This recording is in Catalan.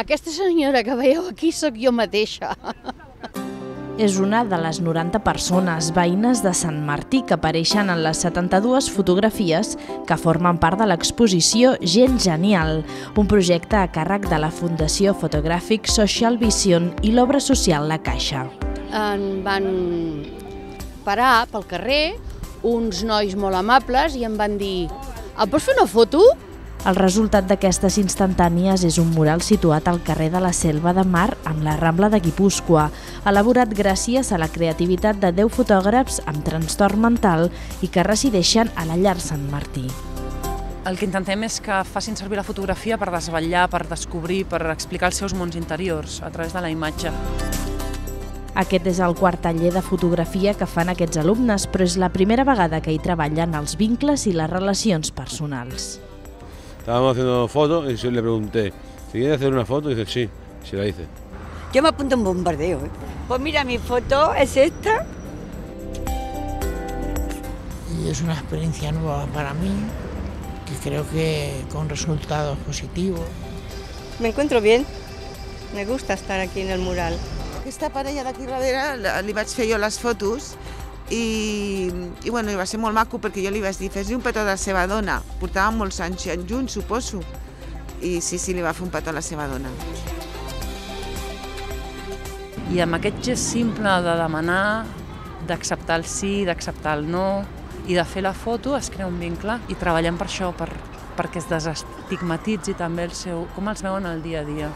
Aquesta senyora que veieu aquí sóc jo mateixa. És una de les 90 persones veïnes de Sant Martí que apareixen en les 72 fotografies que formen part de l'exposició Gent Genial, un projecte a càrrec de la Fundació Fotogràfic Social Vision i l'obra social La Caixa. En van parar pel carrer uns nois molt amables i em van dir «El pots fer una foto?» El resultat d'aquestes instantànies és un mural situat al carrer de la Selva de Mar amb la Rambla de Guipúscoa, elaborat gràcies a la creativitat de 10 fotògrafs amb trastorn mental i que resideixen a la llar Sant Martí. El que intentem és que facin servir la fotografia per desvetllar, per descobrir, per explicar els seus mons interiors a través de la imatge. Aquest és el quart taller de fotografia que fan aquests alumnes, però és la primera vegada que hi treballen els vincles i les relacions personals. Estábamos haciendo fotos y yo le pregunté, ¿si quieres hacer una foto? Y dice, sí, se la hice. Yo me apunto a un bombardeo. ¿eh? Pues mira, mi foto es esta. Y es una experiencia nueva para mí, que creo que con resultados positivos. Me encuentro bien. Me gusta estar aquí en el mural. Aquesta parella d'aquí darrere la- li vaig fer jo les fotos i, i, bueno, i va ser molt maco perquè jo li vaig dir fes-li un petó de la seva dona. Portàvem molts anys junts, suposo. I sí, sí, li va fer un petó a la seva dona. I amb aquest gest simple de demanar, d'acceptar el sí, d'acceptar el no i de fer la foto es crea un vincle i treballem per això, per, perquè es desestigmatitzi també el seu, com els veuen el dia a dia.